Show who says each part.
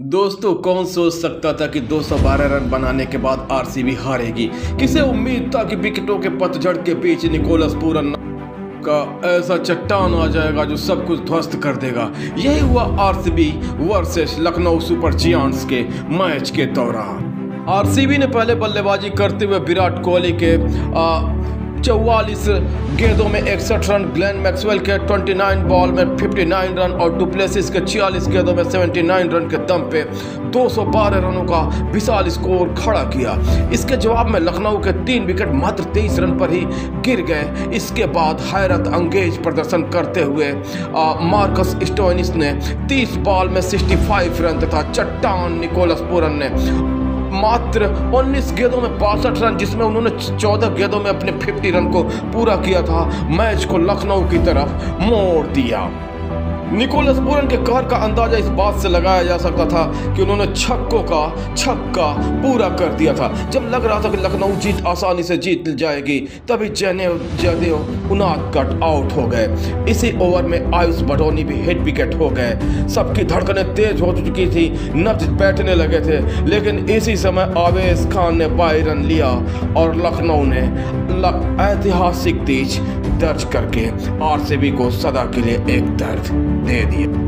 Speaker 1: दोस्तों कौन सोच सकता था कि 212 रन बनाने के बाद आरसीबी हारेगी? किसे उम्मीद था कि विकेटों के पतझड़ के बीच निकोलस पूरन का ऐसा चट्टान आ जाएगा जो सब कुछ ध्वस्त कर देगा? यही हुआ RCB versus Lucknow super giants के मैच के दौरान। आरसीबी ने पहले बल्लेबाजी करते हुए विराट कोहली के आ, चौवालीस गेंदों में इकसठ रन ग्लेन मैक्सवेल के 29 बॉल में 59 रन और डुप्लेसिस के 46 गेंदों में 79 रन के दम पे 212 रनों का विशाल स्कोर खड़ा किया। इसके जवाब में लखनऊ के तीन विकेट मात्र 23 रन पर ही गिर गए। इसके बाद हैरत अंगेज प्रदर्शन करते हुए आ, मार्कस स्टोनिस ने 30 बॉल में 65 रन तथा चट्टान निकोलस पूरन ने मात्र 19 गेंदों में बासठ रन, जिसमें उन्होंने 14 गेंदों में अपने 50 रन को पूरा किया था। मैच को लखनऊ की तरफ़ मोड़ दिया। निकोलस पूरन के कहर का अंदाज़ा इस बात से लगाया जा सकता था कि उन्होंने छक्कों का, छक्का पूरा कर दिया था। जब लग रहा था कि लखनऊ जीत आसानी से जीत जाएगी, तभी जयदेव जयदेव उनाद कट आउट हो गए। इसी ओवर में आयुष बडोनी भी हिट विकेट हो गए। सबकी धड़कनें तेज हो चुकी थी, नब्ज बैठने लगे थे, लेकिन इसी समय आवेश खान ने बाई रन लिया और लखनऊ ने ऐतिहासिक तीज दर्ज करके आरसीबी को सदा के लिए एक दर्द। दे दिया